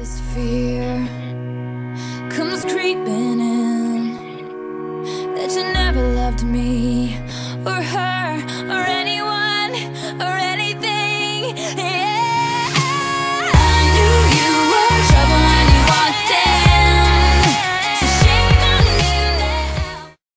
This fear comes creeping in that you never loved me or her